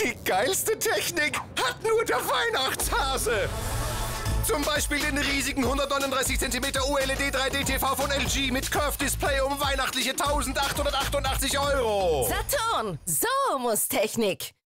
Die geilste Technik hat nur der Weihnachtshase. Zum Beispiel den riesigen 139 cm OLED 3D TV von LG mit Curve Display um weihnachtliche 1888 Euro. Saturn, so muss Technik.